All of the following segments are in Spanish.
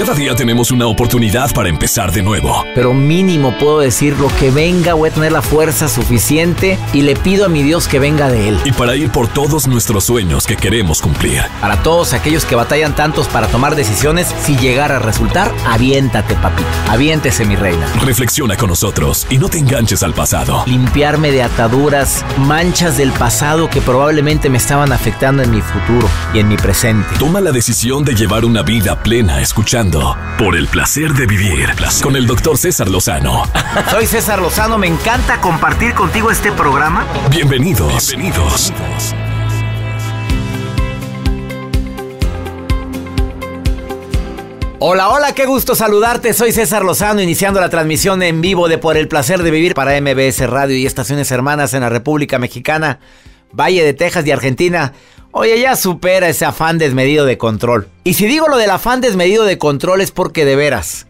Cada día tenemos una oportunidad para empezar de nuevo. Pero mínimo puedo decir lo que venga, voy a tener la fuerza suficiente y le pido a mi Dios que venga de Él. Y para ir por todos nuestros sueños que queremos cumplir. Para todos aquellos que batallan tantos para tomar decisiones, si llegara a resultar, aviéntate, papito. Aviéntese, mi reina. Reflexiona con nosotros y no te enganches al pasado. Limpiarme de ataduras, manchas del pasado que probablemente me estaban afectando en mi futuro y en mi presente. Toma la decisión de llevar una vida plena escuchando Por el placer de vivir con el doctor César Lozano. Soy César Lozano, me encanta compartir contigo este programa. Bienvenidos. Bienvenidos. Hola, hola, qué gusto saludarte. Soy César Lozano, iniciando la transmisión en vivo de Por el placer de vivir para MBS Radio y estaciones hermanas en la República Mexicana, Valle de Texas y Argentina. Oye, ya supera ese afán desmedido de control. Y si digo lo del afán desmedido de control es porque de veras,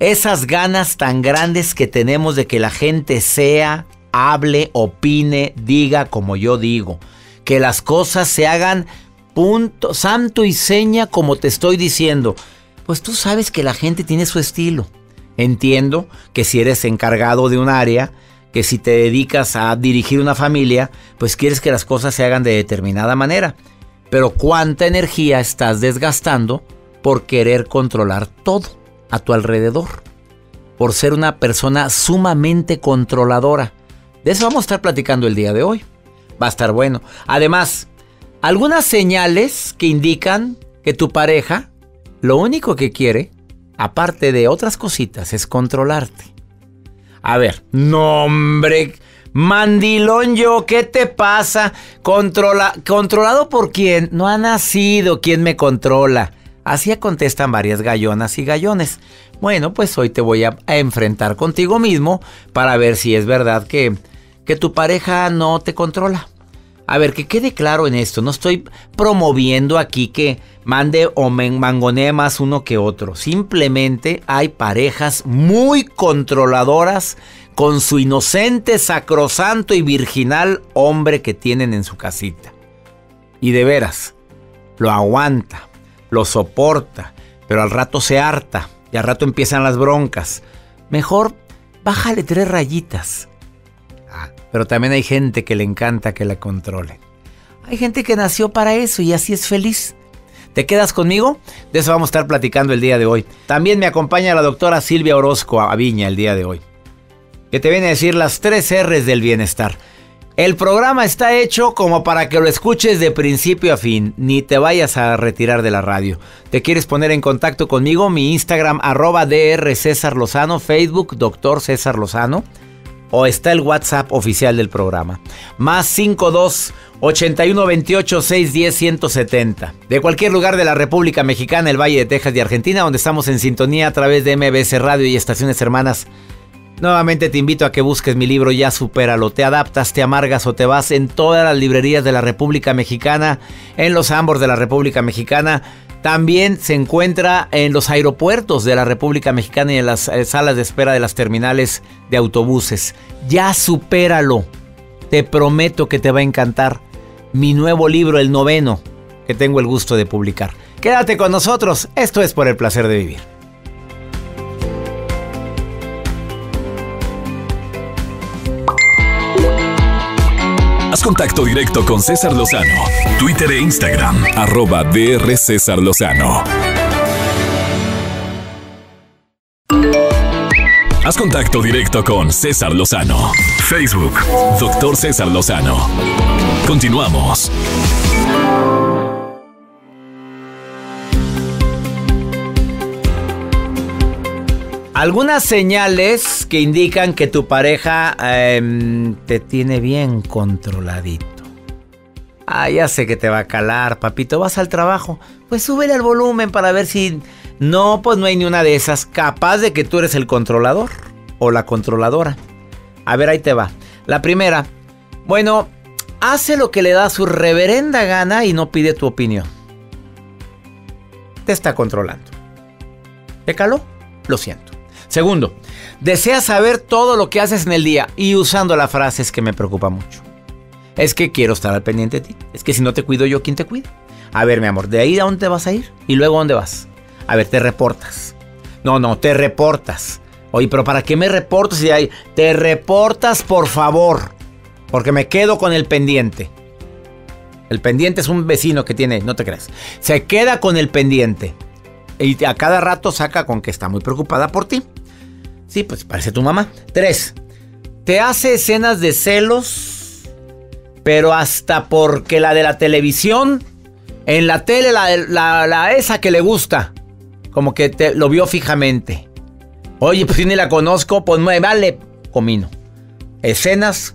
esas ganas tan grandes que tenemos de que la gente sea, hable, opine, diga como yo digo, que las cosas se hagan punto, santo y seña como te estoy diciendo, pues tú sabes que la gente tiene su estilo. Entiendo que si eres encargado de un área, que si te dedicas a dirigir una familia, pues quieres que las cosas se hagan de determinada manera. Pero cuánta energía estás desgastando por querer controlar todo a tu alrededor. Por ser una persona sumamente controladora. De eso vamos a estar platicando el día de hoy. Va a estar bueno. Además, algunas señales que indican que tu pareja lo único que quiere, aparte de otras cositas, es controlarte. A ver, no hombre, mandilón yo, ¿qué te pasa? Controla, ¿Controlado por quién? No ha nacido quien me controla. Así contestan varias gallonas y gallones. Bueno, pues hoy te voy a, enfrentar contigo mismo para ver si es verdad que, que tu pareja no te controla. A ver, que quede claro en esto, no estoy promoviendo aquí que mande o mangonee más uno que otro. Simplemente hay parejas muy controladoras con su inocente, sacrosanto y virginal hombre que tienen en su casita. Y de veras, lo aguanta, lo soporta, pero al rato se harta y al rato empiezan las broncas. Mejor bájale tres rayitas pero también hay gente que le encanta que la controle. Hay gente que nació para eso y así es feliz. ¿Te quedas conmigo? De eso vamos a estar platicando el día de hoy. También me acompaña la doctora Silvia Orozco Aviña el día de hoy. Que te viene a decir las tres R's del bienestar. El programa está hecho como para que lo escuches de principio a fin, ni te vayas a retirar de la radio. ¿Te quieres poner en contacto conmigo? Mi Instagram arroba DR César Lozano, Facebook Doctor César Lozano o está el WhatsApp oficial del programa. Más 52 81 28 610 170. De cualquier lugar de la República Mexicana, el Valle de Texas y Argentina, donde estamos en sintonía a través de MBS Radio y estaciones hermanas. Nuevamente te invito a que busques mi libro Ya Supéralo. Te adaptas, te amargas o te vas en todas las librerías de la República Mexicana, en los ambos de la República Mexicana. También se encuentra en los aeropuertos de la República Mexicana y en las eh, salas de espera de las terminales de autobuses. Ya supéralo. Te prometo que te va a encantar. Mi nuevo libro, el noveno, que tengo el gusto de publicar. Quédate con nosotros. Esto es por el placer de vivir. Haz contacto directo con César Lozano. Twitter e Instagram, arroba DR César Lozano. Haz contacto directo con César Lozano. Facebook, Doctor César Lozano. Continuamos. Algunas señales que indican que tu pareja em, te tiene bien controladito. Ah, ya sé que te va a calar, papito. Vas al trabajo. Pues súbele el volumen para ver si. No, pues no hay ni una de esas. Capaz de que tú eres el controlador o la controladora. A ver, ahí te va. La primera. Bueno, hace lo que le da su reverenda gana y no pide tu opinión. Te está controlando. ¿Te caló? Lo siento. Segundo, desea saber todo lo que haces en el día y usando la frase es que me preocupa mucho. Es que quiero estar al pendiente de ti. Es que si no te cuido yo, ¿quién te cuida? A ver, mi amor, ¿de ahí a dónde vas a ir? ¿Y luego a dónde vas? A ver, te reportas. No, no, te reportas. Oye, pero ¿para qué me reportas si? Te reportas, por favor. Porque me quedo con el pendiente. El pendiente es un vecino que tiene, no te creas. Se queda con el pendiente. Y a cada rato saca con que está muy preocupada por ti. Sí, pues parece tu mamá. Tres. Te hace escenas de celos, pero hasta porque la de la televisión, en la tele, la, la, esa que le gusta, como que te, lo vio fijamente. Oye, pues si ni la conozco, pues me vale comino. Escenas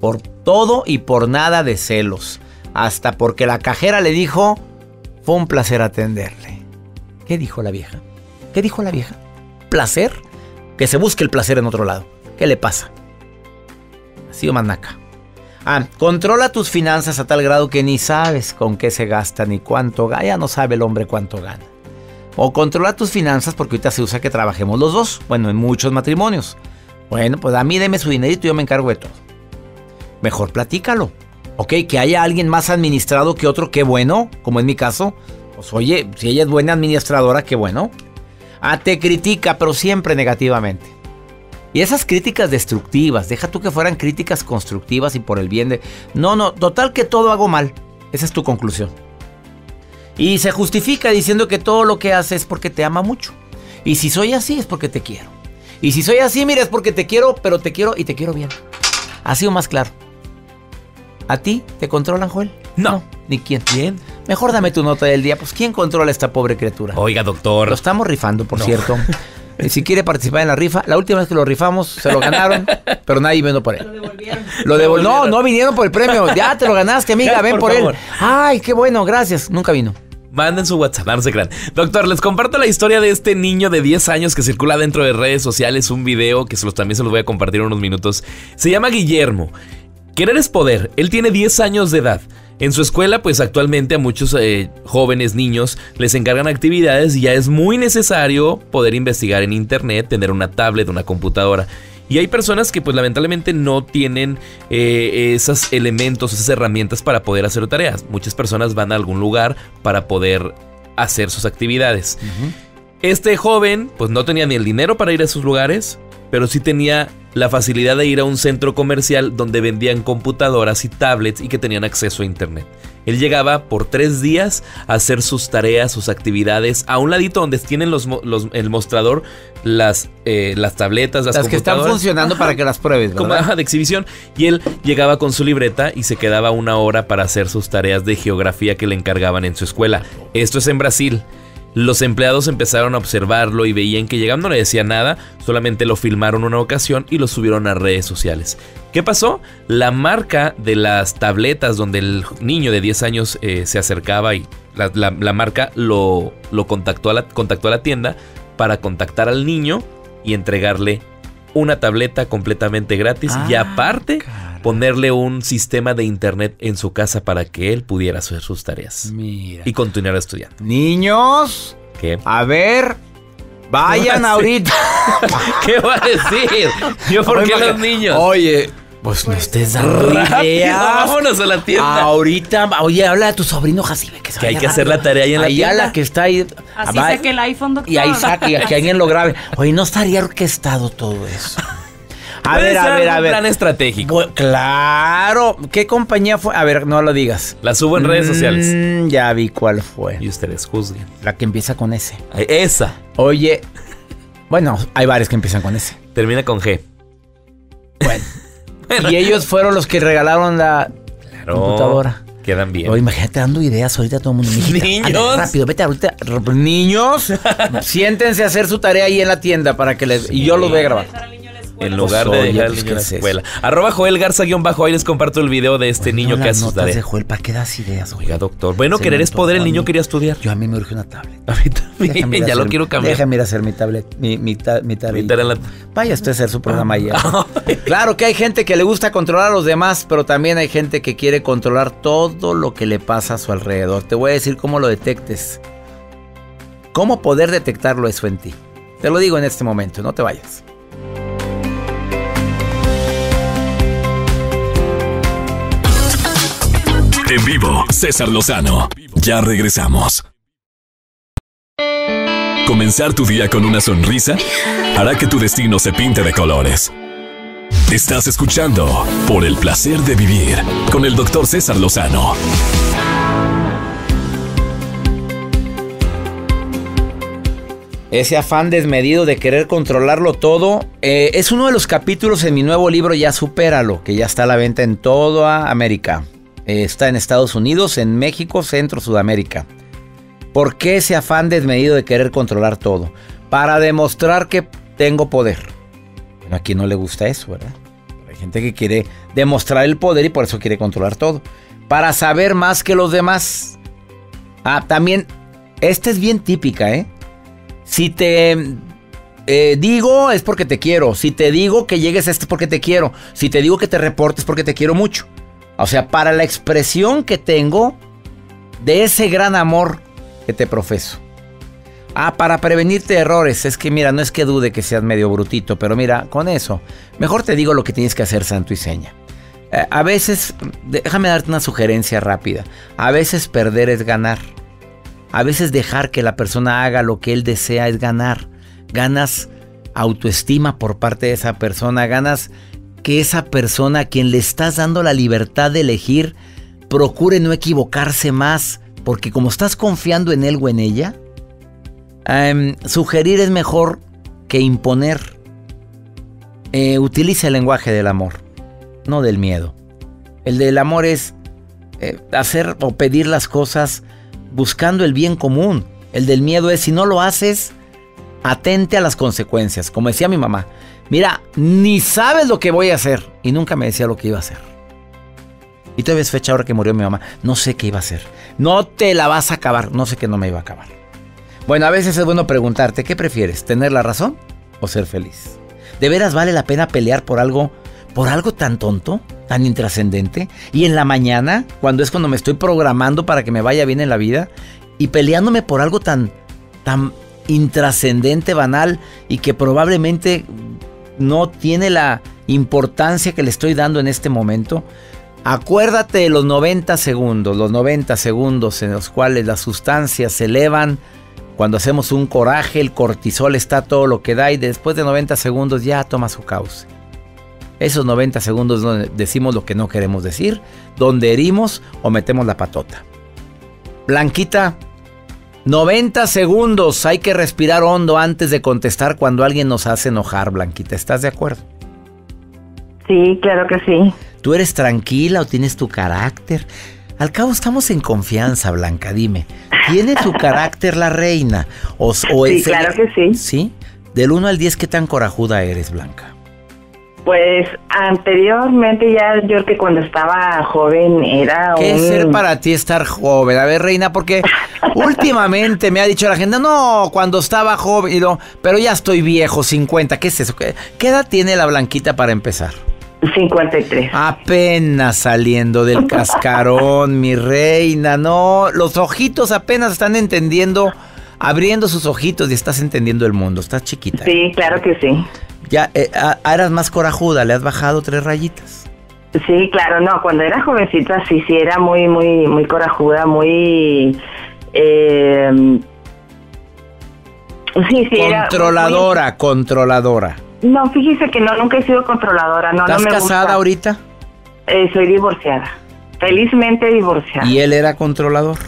por todo y por nada de celos. Hasta porque la cajera le dijo, fue un placer atenderle. ¿Qué dijo la vieja? ¿Qué dijo la vieja? ¿Placer? Que se busque el placer en otro lado. ¿Qué le pasa? Ha sido manaca. Ah, controla tus finanzas a tal grado que ni sabes con qué se gasta ni cuánto gana. Ya no sabe el hombre cuánto gana. O controla tus finanzas porque ahorita se usa que trabajemos los dos. Bueno, en muchos matrimonios. Bueno, pues a mí deme su dinerito y yo me encargo de todo. Mejor platícalo. Ok, que haya alguien más administrado que otro, qué bueno, como en mi caso. Pues oye, si ella es buena administradora, qué bueno. Ah, te critica, pero siempre negativamente. Y esas críticas destructivas, deja tú que fueran críticas constructivas y por el bien de... No, no, total que todo hago mal. Esa es tu conclusión. Y se justifica diciendo que todo lo que hace es porque te ama mucho. Y si soy así es porque te quiero. Y si soy así, mira, es porque te quiero, pero te quiero y te quiero bien. Ha sido más claro. ¿A ti te controlan, Joel? No. ¿Ni quién? ¿Quién? Mejor dame tu nota del día. Pues ¿quién controla a esta pobre criatura? Oiga, doctor. Lo estamos rifando, por cierto. si quiere participar en la rifa, la última vez que lo rifamos, se lo ganaron, pero nadie vino por él. Lo devolvieron. Lo devolvieron. No, no vinieron por el premio. Ya te lo ganaste, amiga, ven por, él. Ay, qué bueno, gracias. Nunca vino. Manden su WhatsApp, no se crean. Doctor, les comparto la historia de este niño de 10 años que circula dentro de redes sociales, un video que se los, también se los voy a compartir en unos minutos. Se llama Guillermo. Querer es poder. Él tiene 10 años de edad. En su escuela, pues actualmente a muchos eh, jóvenes, niños, les encargan actividades y ya es muy necesario poder investigar en internet, tener una tablet, una computadora. Y hay personas que pues lamentablemente no tienen eh, esos elementos, esas herramientas para poder hacer tareas. Muchas personas van a algún lugar para poder hacer sus actividades. Este joven pues no tenía ni el dinero para ir a esos lugares, pero sí tenía la facilidad de ir a un centro comercial donde vendían computadoras y tablets y que tenían acceso a internet. Él llegaba por tres días a hacer sus tareas, sus actividades, a un ladito donde tienen los, el mostrador, las, eh, las tabletas, las, las que están funcionando para que las pruebes, ¿verdad? Como de exhibición. Y él llegaba con su libreta y se quedaba una hora para hacer sus tareas de geografía que le encargaban en su escuela. Esto es en Brasil. Los empleados empezaron a observarlo y veían que llegando no le decía nada, solamente lo filmaron una ocasión y lo subieron a redes sociales. ¿Qué pasó? La marca de las tabletas donde el niño de 10 años eh, se acercaba y la, marca lo, lo contactó, a la, contactó a la tienda para contactar al niño y entregarle una tableta completamente gratis y ah, aparte ponerle un sistema de internet en su casa para que él pudiera hacer sus tareas Mira. y continuar estudiando. Niños, ¿qué? A ver, vayan ahorita. ¿Qué va a decir? Yo por qué los niños. Oye, pues no estés dando ideas. Vámonos a la tienda. Ahorita, oye, habla de tu sobrino Jacibe. Que, que hay que hacer la tarea ahí en la tienda. la que está ahí. Así saque el iPhone, doctor. Y ahí saque, y que alguien lo grabe. Oye, no estaría orquestado todo eso. A ver, a ver, a ver. plan estratégico. claro. ¿Qué compañía fue? A ver, no lo digas. La subo en redes sociales. Mm, ya vi cuál fue. Y ustedes juzguen. La que empieza con S. Esa. Oye. Bueno, hay varias que empiezan con S. Termina con G. Bueno. y ellos fueron los que regalaron la computadora. Quedan bien. Oye, imagínate dando ideas ahorita a todo el mundo. Niños. rápido, vete ahorita. Niños, siéntense a hacer su tarea ahí en la tienda para que les. Y yo lo voy a grabar en lugar de dejar al niño en la escuela. Arroba Joel Garza guion bajo, ahí les comparto el video de este niño que hace sus tareas. de Joel, ¿para qué das ideas, Oiga, doctor. Bueno, querer es poder, el niño quería estudiar. Yo a mí me urge una tablet. A mí también, ya lo quiero cambiar. Déjame ir a hacer mi tablet, mi, mi, mi tablet. Vaya usted a hacer su programa ayer. claro que hay gente que le gusta controlar a los demás, pero también hay gente que quiere controlar todo lo que le pasa a su alrededor. Te voy a decir cómo lo detectes. ¿Cómo poder detectarlo eso en ti? Te lo digo en este momento, no te vayas. En vivo, César Lozano. Ya regresamos. Comenzar tu día con una sonrisa hará que tu destino se pinte de colores. Estás escuchando Por el placer de vivir con el doctor César Lozano. Ese afán desmedido de querer controlarlo todo eh, es uno de los capítulos en mi nuevo libro Ya Supéralo, que ya está a la venta en toda América. Eh, está en Estados Unidos, en México, Centro, Sudamérica. ¿Por qué ese afán desmedido de querer controlar todo? Para demostrar que tengo poder. Bueno, a quien no le gusta eso, ¿verdad? Hay gente que quiere demostrar el poder y por eso quiere controlar todo. Para saber más que los demás. Ah, también, esta es bien típica, ¿eh? Si te eh, digo es porque te quiero. Si te digo que llegues a esto es porque te quiero. Si te digo que te reportes es porque te quiero mucho. O sea, para la expresión que tengo de ese gran amor que te profeso. Ah, para prevenirte errores. Es que mira, no es que dude que seas medio brutito, pero mira, con eso, mejor te digo lo que tienes que hacer, santo y seña. Eh, a veces, déjame darte una sugerencia rápida. A veces perder es ganar. A veces dejar que la persona haga lo que él desea es ganar. Ganas autoestima por parte de esa persona, ganas que esa persona a quien le estás dando la libertad de elegir procure no equivocarse más, porque como estás confiando en él o en ella, em, sugerir es mejor que imponer. Eh, utiliza el lenguaje del amor, no del miedo. El del amor es eh, hacer o pedir las cosas buscando el bien común. El del miedo es si no lo haces, atente a las consecuencias. Como decía mi mamá, mira, ni sabes lo que voy a hacer. Y nunca me decía lo que iba a hacer. Y todavía es fecha ahora que murió mi mamá. No sé qué iba a hacer. No te la vas a acabar. No sé qué no me iba a acabar. Bueno, a veces es bueno preguntarte, ¿qué prefieres? ¿Tener la razón o ser feliz? ¿De veras vale la pena pelear por algo, por algo tan tonto? tan intrascendente. Y en la mañana, cuando es cuando me estoy programando para que me vaya bien en la vida, y peleándome por algo tan, tan intrascendente, banal, y que probablemente no tiene la importancia que le estoy dando en este momento. Acuérdate de los 90 segundos, los 90 segundos en los cuales las sustancias se elevan. Cuando hacemos un coraje, el cortisol está todo lo que da y después de 90 segundos ya toma su cauce. Esos 90 segundos donde decimos lo que no queremos decir, donde herimos o metemos la patota. Blanquita, 90 segundos. Hay que respirar hondo antes de contestar cuando alguien nos hace enojar, Blanquita. ¿Estás de acuerdo? Sí, claro que sí. ¿Tú eres tranquila o tienes tu carácter? Al cabo estamos en confianza, Blanca, dime. ¿Tiene tu carácter la reina? O, sí, claro que sí. ¿Sí? Del 1 al 10, ¿qué tan corajuda eres, Blanca? Pues anteriormente ya yo que cuando estaba joven era ¿Qué es ser para ti estar joven? A ver, Reina, porque últimamente me ha dicho la gente, no, cuando estaba joven, pero ya estoy viejo, 50, ¿qué es eso? ¿Qué, edad tiene la Blanquita para empezar? 53. Apenas saliendo del cascarón, mi reina, no, los ojitos apenas están entendiendo, abriendo sus ojitos y estás entendiendo el mundo, estás chiquita. Sí, claro que sí. Ya eh, eras más corajuda, le has bajado tres rayitas. Sí, claro, no, cuando era jovencita sí, sí, era muy, muy, muy corajuda, muy... Eh, sí, sí, controladora, controladora. No, fíjese que no, nunca he sido controladora. No, ¿Estás casada ahorita? Eh, soy divorciada. Felizmente divorciada. ¿Y él era controlador?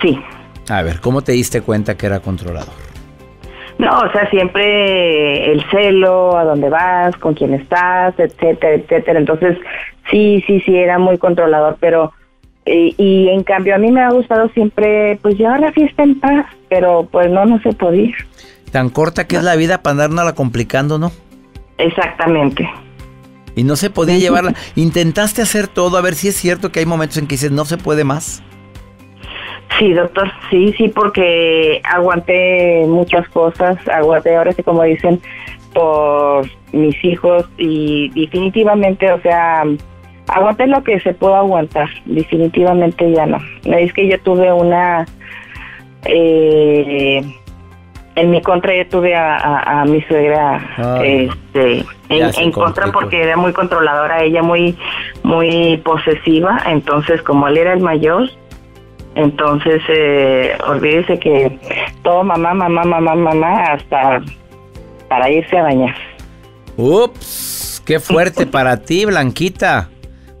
Sí. A ver, ¿cómo te diste cuenta que era controlador? No, o sea, siempre el celo, a dónde vas, con quién estás, etcétera, etcétera. Entonces, sí, sí, sí, era muy controlador, pero... Y, en cambio a mí me ha gustado siempre, pues llevar la fiesta en paz, pero pues no, no se podía. Tan corta que es la vida para andárnosla complicando, ¿no? Exactamente. Y no se podía llevarla. Intentaste hacer todo, a ver si es cierto que hay momentos en que dices, no se puede más. Sí, doctor, sí, sí, porque aguanté muchas cosas, aguanté ahora sí como dicen por mis hijos y definitivamente, o sea, aguanté lo que se pudo aguantar, definitivamente ya no. Es que yo tuve una, eh, en mi contra yo tuve a, mi suegra este, en, en contra porque era muy controladora, ella muy, muy posesiva, entonces como él era el mayor, entonces, eh, olvídese que todo mamá, mamá, mamá, mamá, hasta para irse a bañar. Ups, qué fuerte para ti, Blanquita.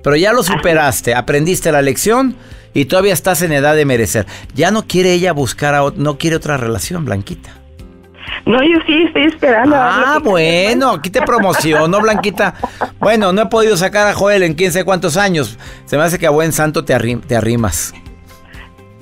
Pero ya lo superaste, aprendiste la lección y todavía estás en edad de merecer. Ya no quiere ella buscar, a, no quiere otra relación, Blanquita. No, yo sí estoy esperando. Ah, bueno, aquí te promociono, Blanquita. Bueno, no he podido sacar a Joel en quién sé cuántos años. Se me hace que a buen santo te, te arrimas.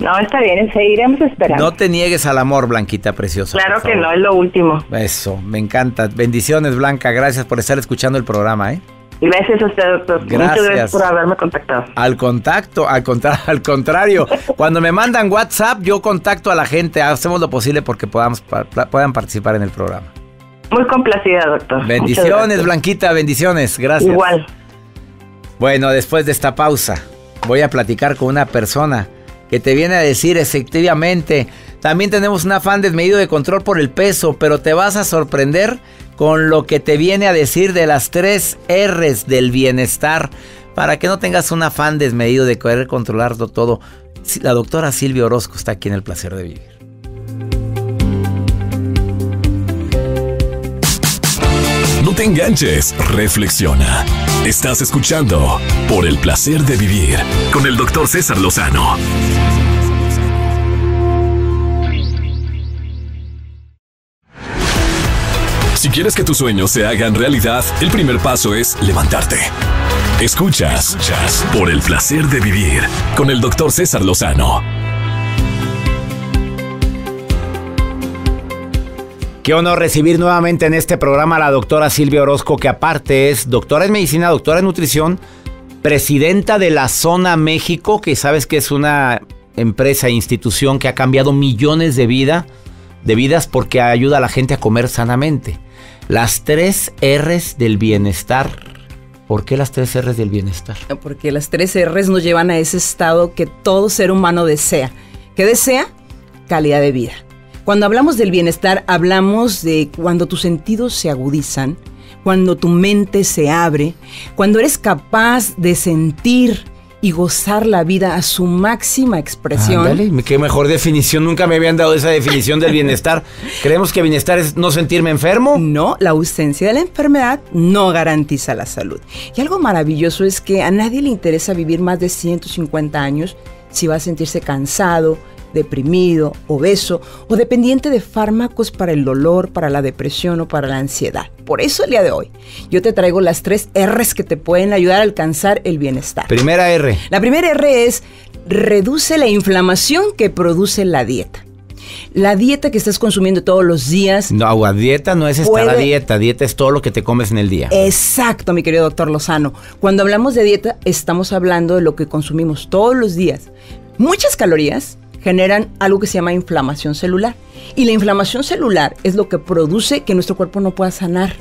No, está bien, seguiremos esperando. No te niegues al amor, Blanquita preciosa. Claro que no, es lo último. Eso, me encanta. Bendiciones, Blanca. Gracias por estar escuchando el programa, ¿eh? Gracias a usted, doctor. Gracias. Muchas gracias por haberme contactado. Al contacto, al, al contrario. cuando me mandan WhatsApp, yo contacto a la gente. Hacemos lo posible porque podamos, puedan participar en el programa. Muy complacida, doctor. Bendiciones, Blanquita, bendiciones. Gracias. Igual. Bueno, después de esta pausa, voy a platicar con una persona que te viene a decir efectivamente, también tenemos un afán desmedido de control por el peso, pero te vas a sorprender con lo que te viene a decir de las tres R's del bienestar, para que no tengas un afán desmedido de querer controlarlo todo. La doctora Silvia Orozco está aquí en el placer de vivir. No te enganches, reflexiona. Estás escuchando por el placer de vivir con el doctor César Lozano. Si quieres que tus sueños se hagan realidad, el primer paso es levantarte. Escuchas, por el placer de vivir con el doctor César Lozano. Qué honor recibir nuevamente en este programa a la doctora Silvia Orozco, que aparte es doctora en medicina, doctora en nutrición, presidenta de la Zona México, que sabes que es una empresa e institución que ha cambiado millones de, de vidas porque ayuda a la gente a comer sanamente. Las tres R's del bienestar. ¿Por qué las tres R's del bienestar? Porque las tres R's nos llevan a ese estado que todo ser humano desea. ¿Qué desea? Calidad de vida. Cuando hablamos del bienestar, hablamos de cuando tus sentidos se agudizan, cuando tu mente se abre, cuando eres capaz de sentir y gozar la vida a su máxima expresión. Dale, qué mejor definición. Nunca me habían dado esa definición del bienestar. ¿Creemos que bienestar es no sentirme enfermo? No, la ausencia de la enfermedad no garantiza la salud. Y algo maravilloso es que a nadie le interesa vivir más de 150 años si va a sentirse cansado, deprimido, obeso o dependiente de fármacos para el dolor, para la depresión o para la ansiedad. Por eso el día de hoy yo te traigo las tres R's que te pueden ayudar a alcanzar el bienestar. Primera R. La primera R es reduce la inflamación que produce la dieta. La dieta que estás consumiendo todos los días. No, dieta no es estar a dieta. Dieta es todo lo que te comes en el día. Exacto, mi querido doctor Lozano. Cuando hablamos de dieta, estamos hablando de lo que consumimos todos los días. Muchas calorías, generan algo que se llama inflamación celular. Y la inflamación celular es lo que produce que nuestro cuerpo no pueda sanar,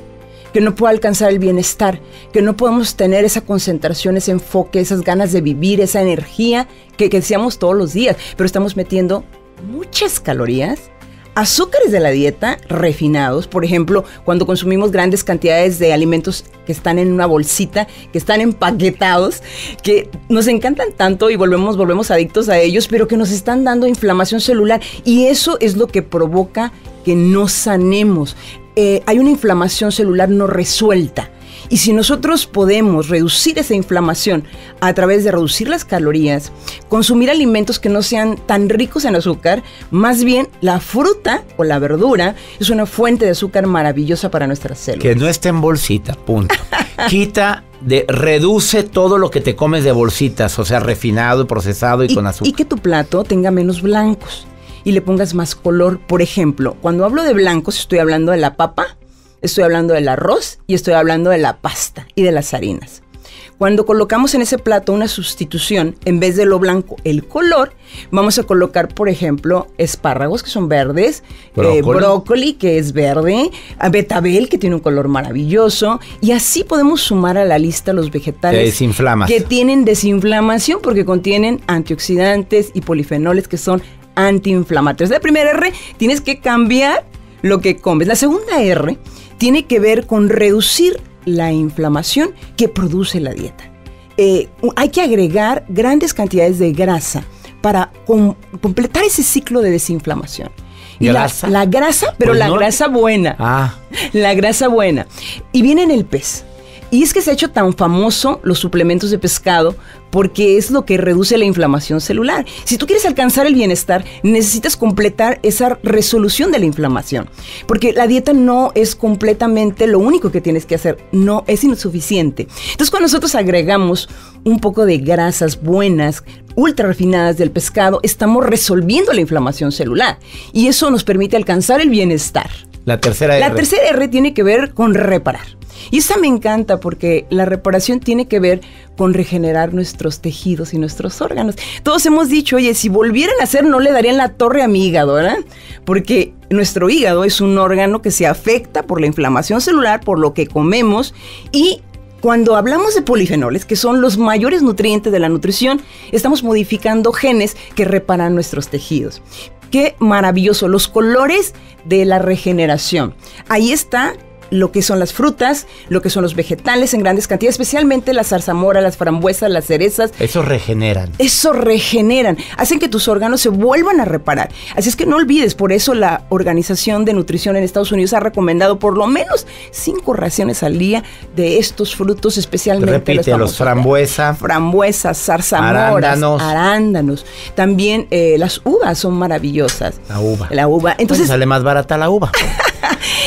que no pueda alcanzar el bienestar, que no podamos tener esa concentración, ese enfoque, esas ganas de vivir, esa energía que, que deseamos todos los días. Pero estamos metiendo muchas calorías azúcares de la dieta refinados, por ejemplo, cuando consumimos grandes cantidades de alimentos que están en una bolsita, que están empaquetados, que nos encantan tanto y volvemos, volvemos adictos a ellos, pero que nos están dando inflamación celular y eso es lo que provoca que no sanemos. Eh, hay una inflamación celular no resuelta. Y si nosotros podemos reducir esa inflamación a través de reducir las calorías, consumir alimentos que no sean tan ricos en azúcar, más bien la fruta o la verdura es una fuente de azúcar maravillosa para nuestras células. Que no esté en bolsita, punto. Quita de reduce todo lo que te comes de bolsitas, o sea, refinado, procesado y, con azúcar. Y que tu plato tenga menos blancos y le pongas más color. Por ejemplo, cuando hablo de blancos estoy hablando de la papa, estoy hablando del arroz y estoy hablando de la pasta y de las harinas. Cuando colocamos en ese plato una sustitución, en vez de lo blanco, el color, vamos a colocar, por ejemplo, espárragos que son verdes, eh, brócoli, que es verde, betabel que tiene un color maravilloso, y así podemos sumar a la lista los vegetales que tienen desinflamación porque contienen antioxidantes y polifenoles que son antiinflamatorios. La primera R, tienes que cambiar lo que comes. La segunda R tiene que ver con reducir la inflamación que produce la dieta. Eh, hay que agregar grandes cantidades de grasa para completar ese ciclo de desinflamación. Y la- ¿Grasa? La, grasa, pero Pues la no. grasa buena. Ah, La grasa buena. Y viene en el pez. Y es que se ha hecho tan famoso los suplementos de pescado porque es lo que reduce la inflamación celular. Si tú quieres alcanzar el bienestar, necesitas completar esa resolución de la inflamación. Porque la dieta no es completamente lo único que tienes que hacer, no es insuficiente. Entonces cuando nosotros agregamos un poco de grasas buenas, ultra refinadas del pescado, estamos resolviendo la inflamación celular. Y eso nos permite alcanzar el bienestar. La tercera La R. tercera R tiene que ver con reparar. Y esa me encanta porque la reparación tiene que ver con regenerar nuestros tejidos y nuestros órganos. Todos hemos dicho, oye, si volvieran a hacer no le darían la torre a mi hígado, ¿verdad? Porque nuestro hígado es un órgano que se afecta por la inflamación celular, por lo que comemos y cuando hablamos de polifenoles, que son los mayores nutrientes de la nutrición, estamos modificando genes que reparan nuestros tejidos. Qué maravilloso, los colores de la regeneración. Ahí está lo que son las frutas, lo que son los vegetales en grandes cantidades, especialmente la zarzamora, las frambuesas, las cerezas. Esos regeneran. Eso regeneran, hacen que tus órganos se vuelvan a reparar. Así es que no olvides, por eso la Organización de Nutrición en Estados Unidos ha recomendado por lo menos cinco raciones al día de estos frutos, especialmente Repite, los famosos frambuesa. frambuesas, zarzamoras, Arándanos. arándanos. También eh, las uvas son maravillosas. La uva. La uva. Entonces Entonces, sale más barata la uva.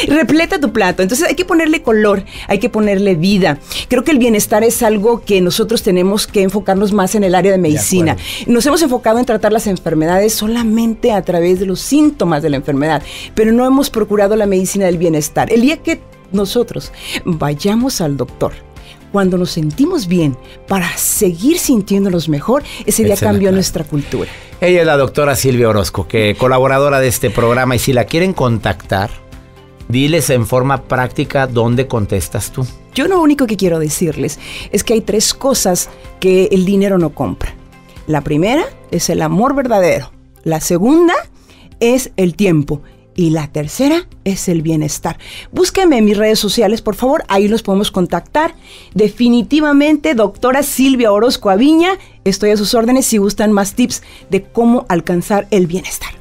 repleta tu plato. Entonces hay que ponerle color, hay que ponerle vida. Creo que el bienestar es algo que nosotros tenemos que enfocarnos más en el área de medicina. Nos hemos enfocado en tratar las enfermedades solamente a través de los síntomas de la enfermedad, pero no hemos procurado la medicina del bienestar. El día que nosotros vayamos al doctor, cuando nos sentimos bien, para seguir sintiéndonos mejor, ese día cambió nuestra cultura. Ella es la doctora Silvia Orozco, que colaboradora de este programa. Y si la quieren contactar, diles en forma práctica dónde contestas tú. Yo lo único que quiero decirles es que hay tres cosas que el dinero no compra. La primera es el amor verdadero. La segunda es el tiempo. Y la tercera es el bienestar. Búsquenme en mis redes sociales, por favor, ahí los podemos contactar. Definitivamente, doctora Silvia Orozco Aviña, estoy a sus órdenes si gustan más tips de cómo alcanzar el bienestar.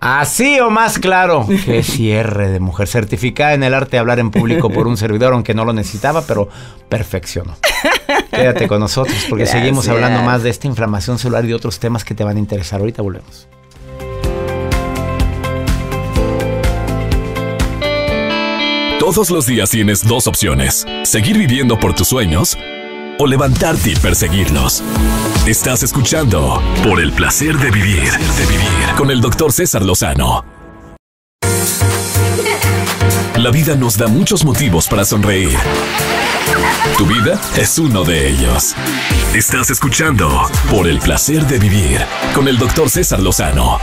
Así o más claro. Qué cierre de mujer. Certificada en el arte de hablar en público por un servidor, aunque no lo necesitaba, pero perfeccionó. Quédate con nosotros porque seguimos hablando más de esta inflamación celular y de otros temas que te van a interesar. Ahorita volvemos. Todos los días tienes dos opciones. Seguir viviendo por tus sueños o levantarte y perseguirlos. Estás escuchando Por el placer de vivir, con el doctor César Lozano. La vida nos da muchos motivos para sonreír. Tu vida es uno de ellos. Estás escuchando Por el placer de vivir con el doctor César Lozano.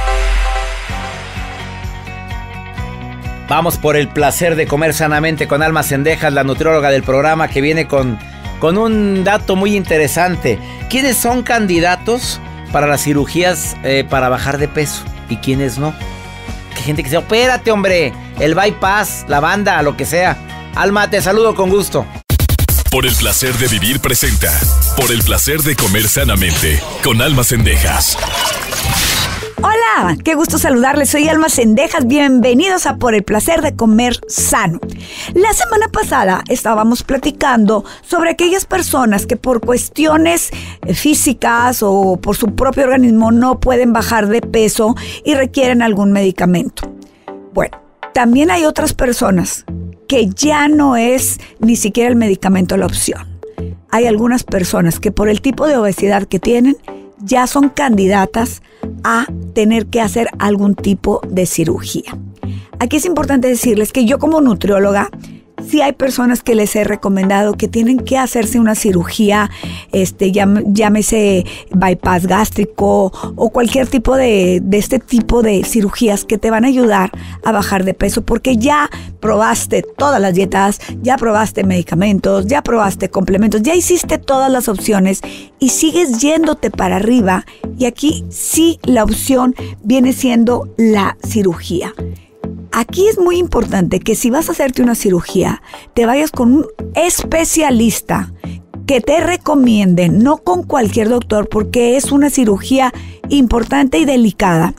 Vamos por el placer de comer sanamente con Alma Sendejas, la nutrióloga del programa, que viene con, con un dato muy interesante. ¿Quiénes son candidatos para las cirugías eh, para bajar de peso y quiénes no? Que gente que dice, espérate hombre, el bypass, la banda, lo que sea. Alma, te saludo con gusto. Por el placer de vivir presenta. Por el placer de comer sanamente con Alma Sendejas. Hola, qué gusto saludarles. Soy Alma Sendejas. Bienvenidos a Por el placer de comer sano. La semana pasada estábamos platicando sobre aquellas personas que por cuestiones eh, físicas o por su propio organismo no pueden bajar de peso y requieren algún medicamento. Bueno, también hay otras personas que ya no es ni siquiera el medicamento la opción. Hay algunas personas que por el tipo de obesidad que tienen ya son candidatas a tener que hacer algún tipo de cirugía. Aquí es importante decirles que yo como nutrióloga, sí hay personas que les he recomendado que tienen que hacerse una cirugía, este, llámese bypass gástrico o cualquier tipo de, de este tipo de cirugías que te van a ayudar a bajar de peso porque ya probaste todas las dietas, ya probaste medicamentos, ya probaste complementos, ya hiciste todas las opciones y sigues yéndote para arriba y aquí sí la opción viene siendo la cirugía. Aquí es muy importante que si vas a hacerte una cirugía, te vayas con un especialista que te recomiende, no con cualquier doctor, porque es una cirugía importante y delicada.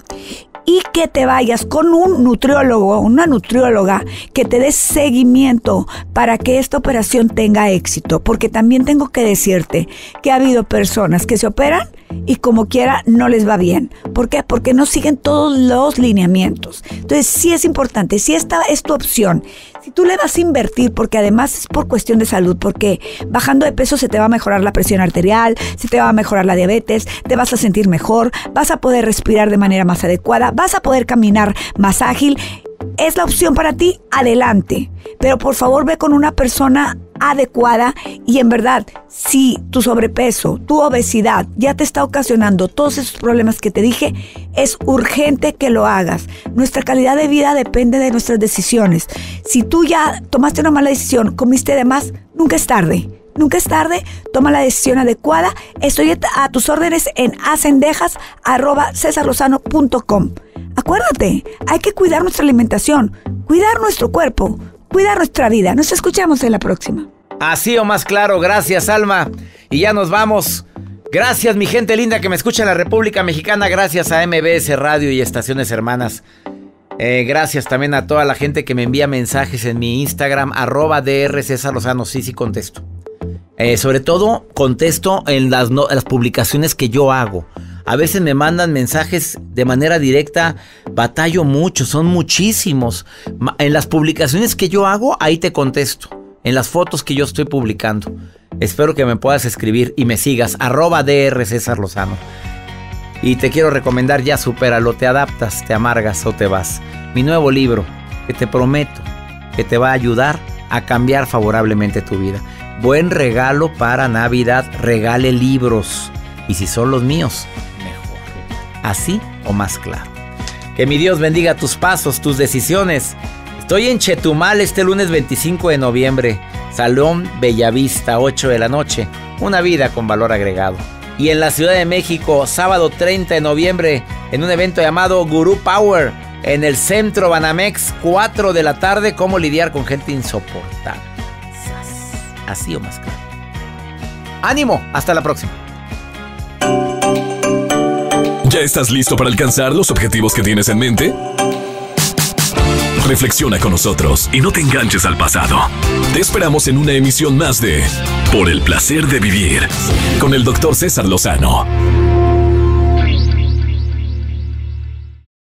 y que te vayas con un nutriólogo, una nutrióloga que te dé seguimiento para que esta operación tenga éxito. Porque también tengo que decirte que ha habido personas que se operan y como quiera no les va bien. ¿Por qué? Porque no siguen todos los lineamientos. Entonces sí es importante, si esta es tu opción, si tú le vas a invertir, porque además es por cuestión de salud, porque bajando de peso se te va a mejorar la presión arterial, se te va a mejorar la diabetes, te vas a sentir mejor, vas a poder respirar de manera más adecuada, vas a poder caminar más ágil es la opción para ti, adelante. Pero por favor ve con una persona adecuada y en verdad, si tu sobrepeso, tu obesidad ya te está ocasionando todos esos problemas que te dije, es urgente que lo hagas. Nuestra calidad de vida depende de nuestras decisiones. Si tú ya tomaste una mala decisión, comiste de más, nunca es tarde. Nunca es tarde, toma la decisión adecuada. Estoy a tus órdenes en acendejas.com. Acuérdate, hay que cuidar nuestra alimentación, cuidar nuestro cuerpo, cuidar nuestra vida. Nos escuchamos en la próxima. Así o más claro, gracias Alma. Y ya nos vamos. Gracias mi gente linda que me escucha en la República Mexicana, gracias a MBS Radio y Estaciones Hermanas. Eh, gracias también a toda la gente que me envía mensajes en mi Instagram, arroba DR César Sí, sí contesto. Eh, sobre todo contesto en las publicaciones que yo hago. A veces me mandan mensajes de manera directa, batallo mucho, son muchísimos. En las publicaciones que yo hago, ahí te contesto. En las fotos que yo estoy publicando. Espero que me puedas escribir y me sigas. Arroba DR César Lozano. Y te quiero recomendar ya supéralo, te adaptas, te amargas o te vas. Mi nuevo libro, que te prometo que te va a ayudar a cambiar favorablemente tu vida. Buen regalo para Navidad, regale libros. Y si son los míos, así o más claro. Que mi Dios bendiga tus pasos, tus decisiones. Estoy en Chetumal este lunes 25 de noviembre, Salón Bellavista, 8 de la noche, una vida con valor agregado. Y en la Ciudad de México, sábado 30 de noviembre, en un evento llamado Guru Power, en el centro Banamex, 4 de la tarde, cómo lidiar con gente insoportable. Así o más claro. Ánimo, hasta la próxima. ¿Ya estás listo para alcanzar los objetivos que tienes en mente? Reflexiona con nosotros y no te enganches al pasado. Te esperamos en una emisión más de Por el placer de vivir con el doctor César Lozano